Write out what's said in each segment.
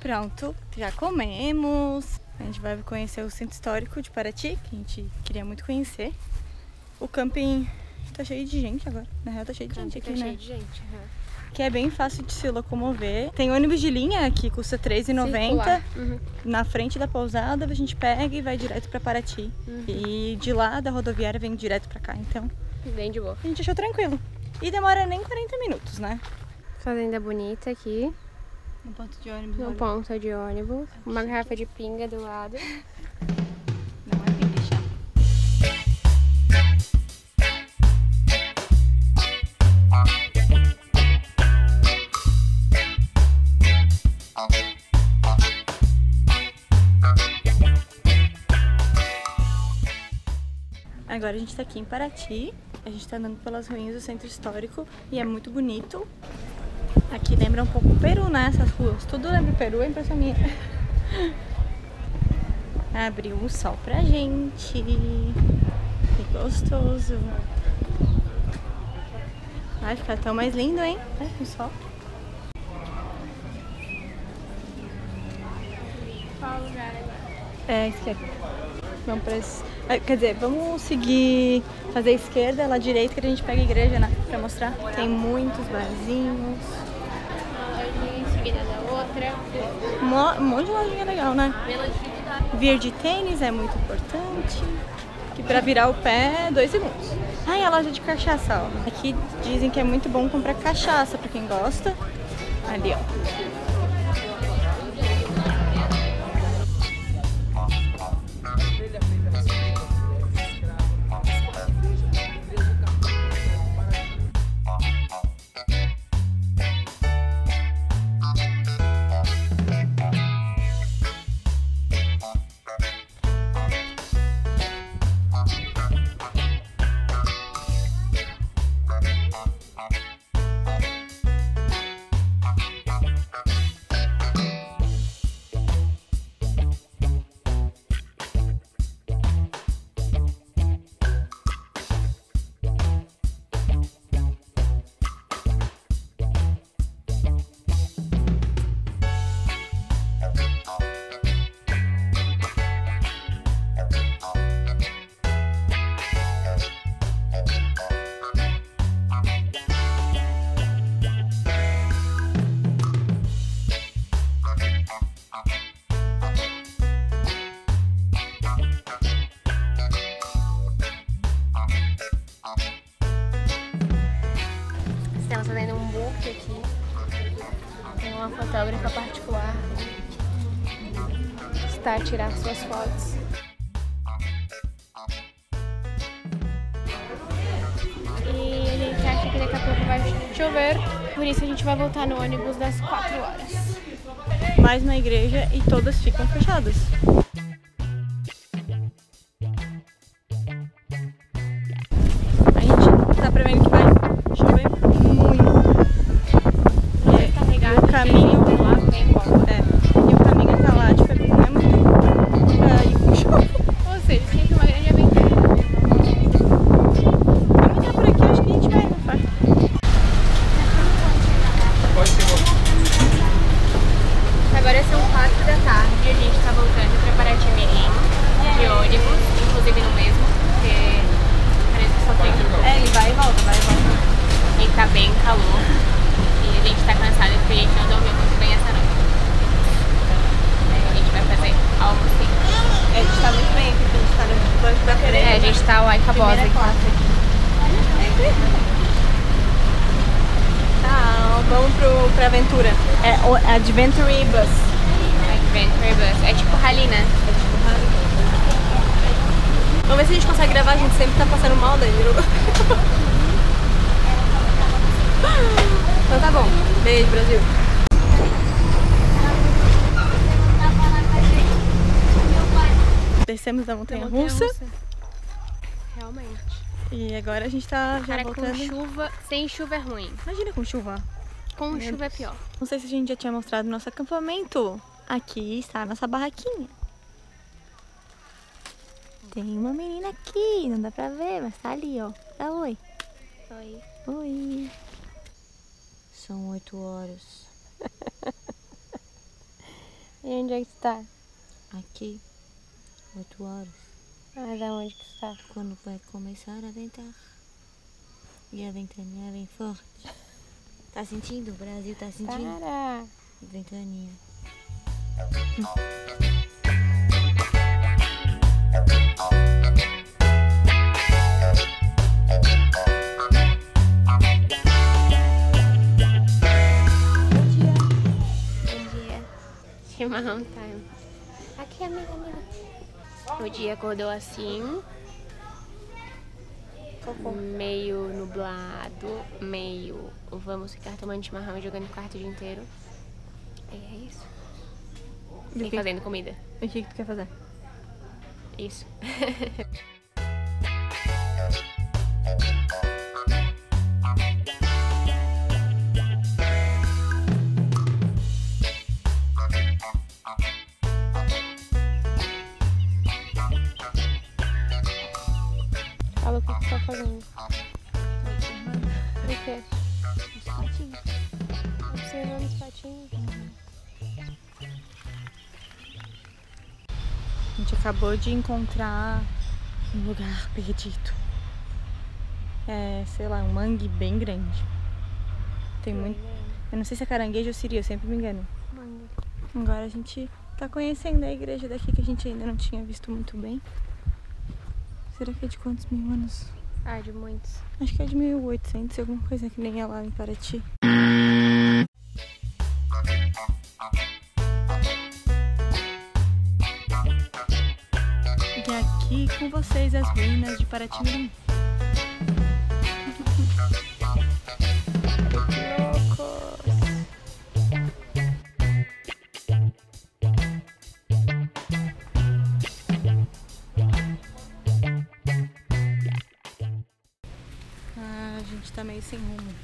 Pronto, já comemos. A gente vai conhecer o centro histórico de Paraty, que a gente queria muito conhecer. O camping tá cheio de gente agora. Na real tá cheio de gente aqui, tá né? cheio de gente. Que é bem fácil de se locomover. Tem ônibus de linha que custa R$3,90. Circular. Uhum. Na frente da pousada a gente pega e vai direto pra Paraty. Uhum. E de lá da rodoviária vem direto pra cá. Então Bem de boa. a gente achou tranquilo. E demora nem 40 minutos, né? Fazenda bonita aqui. No ponto de ônibus. No olha. ponto de ônibus. Uma garrafa de pinga do lado. Não é bem deixar. Agora a gente tá aqui em Paraty. A gente tá andando pelas ruínas do centro histórico e é muito bonito. Aqui lembra um pouco o Peru, né? Essas ruas. Tudo lembra o Peru, é impressão minha. Abriu o sol pra gente. Que gostoso. Vai ficar tão mais lindo, hein? Olha o sol. Qual lugar agora? É, esquerda. Vamos pra ah, Quer dizer, vamos seguir, fazer a esquerda, lá direita, que a gente pega a igreja, né? Pra mostrar. Tem muitos barzinhos. Um monte de lojinha legal, né? Vir de tênis é muito importante. Que pra virar o pé, dois segundos. Ah, e a loja de cachaça, ó. Aqui dizem que é muito bom comprar cachaça pra quem gosta. Ali, ó. Uma fotógrafa particular. Está a tirar suas fotos. E a gente acha que daqui a pouco vai chover. Por isso a gente vai voltar no ônibus das 4 horas. Mais na igreja e todas ficam fechadas. No mesmo, porque parece que só tem. É, ele vai e volta, vai e volta. E tá bem calor. E a gente tá cansado porque a gente não dormiu muito bem essa noite. Aí a gente vai fazer algo assim. É, a gente tá muito bem aqui, porque a gente tá no banco da frente. É, a gente tá lá em Cabosa Primeira aqui. classe aqui. Tá, vamos pro, pra aventura. É o Adventure Bus. Adventure Bus. É tipo rally, né? Vamos ver se a gente consegue gravar, a gente sempre tá passando mal dentro. Então tá bom. Beijo, Brasil. Descemos da montanha russa Realmente. e agora a gente tá já Cara, com voltando. chuva, sem chuva é ruim. Imagina com chuva. Com Meu chuva é Deus. pior. Não sei se a gente já tinha mostrado nosso acampamento. Aqui está a nossa barraquinha. Tem uma menina aqui, não dá pra ver, mas tá ali, ó. Dá oi. Oi. Oi. São oito horas. E onde é que tu tá? Aqui, 8 horas. Mas aonde que tu tá? Quando vai começar a ventar. E a ventania vem forte. Tá sentindo? O Brasil tá sentindo? Para! Ventania. Dia. Chimarrão time. Aqui, amiga, amiga. O dia acordou assim. Meio nublado, meio vamos ficar tomando chimarrão e jogando no quarto o dia inteiro. E é isso. E fazendo comida. O que, que tu quer fazer? Isso. acabou de encontrar um lugar perdido. É, sei lá, um mangue bem grande. Tem muito. Eu não sei se é caranguejo ou siri, eu sempre me engano. Agora a gente tá conhecendo a igreja daqui que a gente ainda não tinha visto muito bem. Será que é de quantos mil anos? Ah, de muitos. Acho que é de 1800, alguma coisa que nem é lá em Paraty. Aqui com vocês as ruínas de. Loucos. Ah, a gente tá meio sem rumo.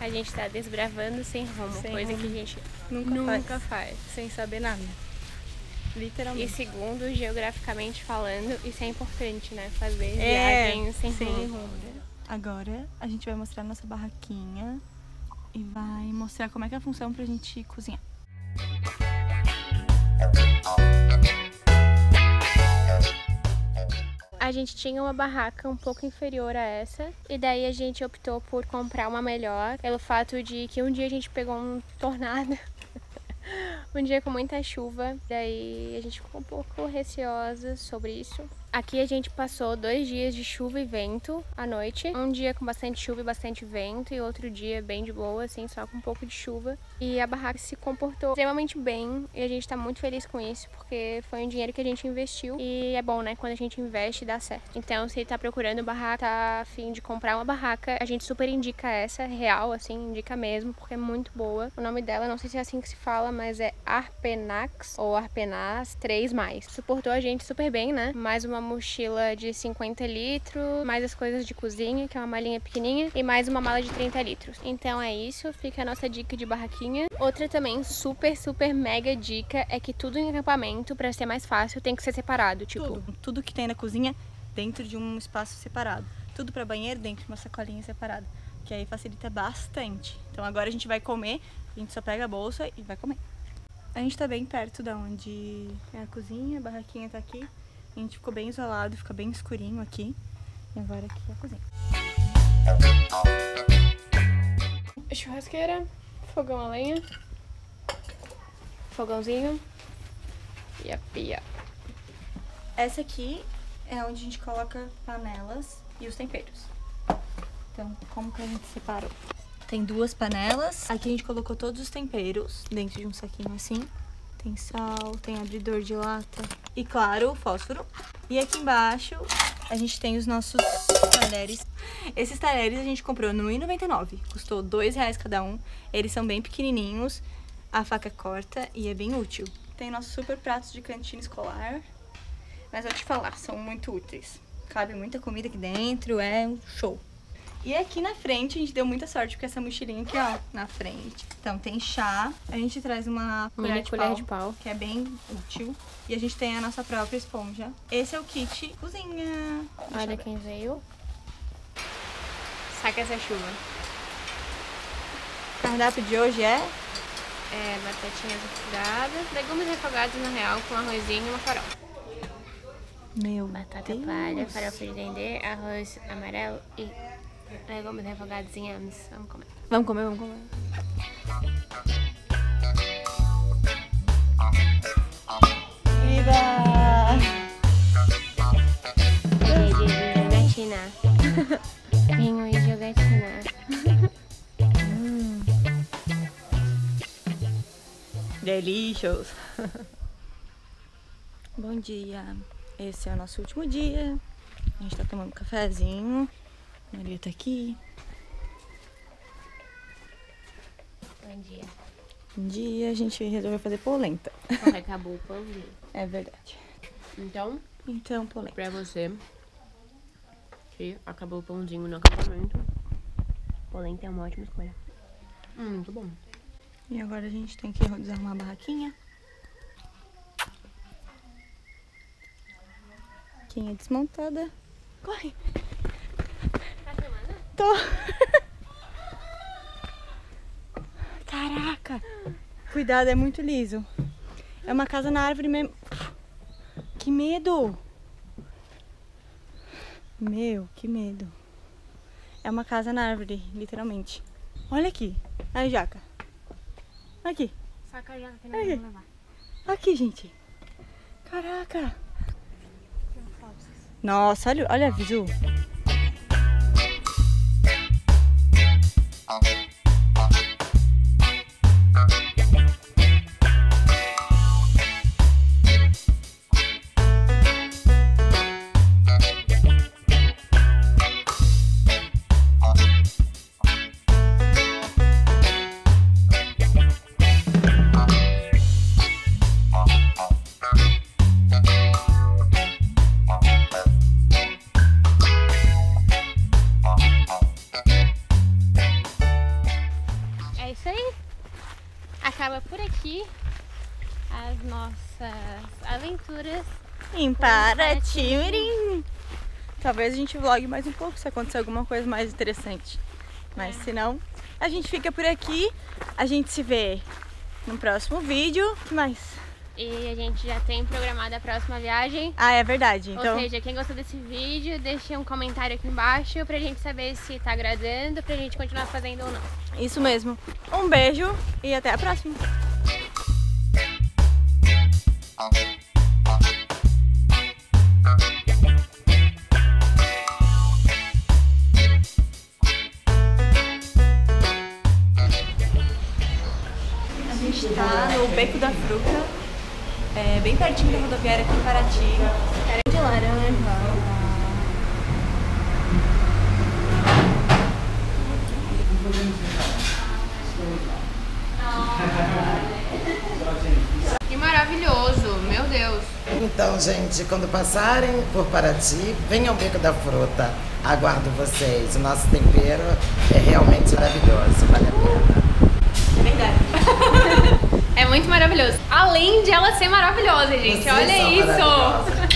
A gente tá desbravando sem rumo, Sem coisa rumo. que a gente Nunca, nunca faz. faz. Sem saber nada. E Literalmente. segundo, geograficamente falando, isso é importante, né? Fazer É, viagens sem sem rumo. rumo. Agora a gente vai mostrar nossa barraquinha e vai mostrar como é que é a função pra gente cozinhar. A gente tinha uma barraca um pouco inferior a essa, e daí a gente optou por comprar uma melhor, pelo fato de que um dia a gente pegou um tornado. Um dia com muita chuva, daí a gente ficou um pouco receosa sobre isso. Aqui a gente passou dois dias de chuva e vento à noite. Um dia com bastante chuva e bastante vento, e outro dia bem de boa, assim, só com um pouco de chuva. E a barraca se comportou extremamente bem, e a gente tá muito feliz com isso, porque foi um dinheiro que a gente investiu. E é bom, né? Quando a gente investe, dá certo. Então, se tá procurando barraca, tá a fim de comprar uma barraca, a gente super indica essa, real, assim, indica mesmo, porque é muito boa. O nome dela, não sei se é assim que se fala, mas é Arpenax ou Arpenas 3 mais. Suportou a gente super bem, né? Mais uma mochila de 50 litros, mais as coisas de cozinha, que é uma malinha pequenininha, e mais uma mala de 30 litros. Então é isso, fica a nossa dica de barraquinha. Outra também super, super mega dica é que tudo em acampamento, pra ser mais fácil, tem que ser separado. Tipo, Tudo. Tudo que tem na cozinha dentro de um espaço separado. Tudo para banheiro dentro de uma sacolinha separada. Que aí facilita bastante. Então agora a gente vai comer, a gente só pega a bolsa e vai comer. A gente tá bem perto da onde é a cozinha, a barraquinha tá aqui. A gente ficou bem isolado, fica bem escurinho aqui. E agora aqui é a cozinha. churrasqueira, fogão a lenha, fogãozinho e a pia. Essa aqui é onde a gente coloca panelas e os temperos. Então, como que a gente separou? Tem duas panelas. Aqui a gente colocou todos os temperos dentro de um saquinho assim. Tem sal, tem abridor de lata e, claro, fósforo. E aqui embaixo a gente tem os nossos talheres. Esses talheres a gente comprou no R$1,99. Custou R$ reais cada um. Eles são bem pequenininhos. A faca corta e é bem útil. Tem nossos super pratos de cantina escolar. Mas vou te falar, são muito úteis. Cabe muita comida aqui dentro, é um show. E aqui na frente a gente deu muita sorte, porque essa mochilinha aqui, ó, na frente. Então tem chá, a gente traz uma colher, Mini de, colher pau, de pau. que é bem útil. E a gente tem a nossa própria esponja. Esse é o kit cozinha. Deixa Olha quem veio. Saca essa chuva. O cardápio de hoje é é, batatinhas refogadas, legumes refogados no real com arrozinho e uma farofa. Meu Batata Deus. palha, farofa de dendê, arroz amarelo e legumes refogados em anos. Vamos comer. Vamos comer, vamos comer. Viva! jogatina. Venho aí jogatina. Delicious. Bom dia. Esse é o nosso último dia. A gente tá tomando um cafezinho. Maria tá aqui. Bom dia. Um dia a gente resolveu fazer polenta. Porque acabou o pãozinho. É verdade. Então, Então, polenta. pra você que acabou o pãozinho no acampamento, polenta é uma ótima escolha. Hum, muito bom. E agora a gente tem que desarrumar a barraquinha. Barraquinha desmontada. Corre! Caraca! Cuidado, é muito liso. É uma casa na árvore mesmo. Que medo! Meu, que medo. É uma casa na árvore, literalmente. Olha aqui. Aí, Jaca. Aqui. Saca a jaca que nós vamos levar. Aqui, gente. Caraca. Nossa, olha, olha a. É nossas aventuras. Em Paraty-Mirim. Talvez a gente vlogue mais um pouco se acontecer alguma coisa mais interessante. Mas se não, a gente fica por aqui. A gente se vê no próximo vídeo. Que mais? E a gente já tem programada a próxima viagem. Ah, é verdade. Então, Ou seja, quem gostou desse vídeo, deixe um comentário aqui embaixo pra gente saber se tá agradando, pra gente continuar fazendo ou não. isso mesmo. Um beijo e até a próxima. Está no Beco da Fruta, é, bem pertinho da rodoviária aqui em Paraty. Cara de laranja. Que maravilhoso, meu Deus. Então, gente, quando passarem por Paraty, venham ao Beco da Fruta. Aguardo vocês. O nosso tempero é realmente maravilhoso. Vale a pena. É verdade. É muito maravilhoso. Além de ela ser maravilhosa, gente. Vocês Olha isso.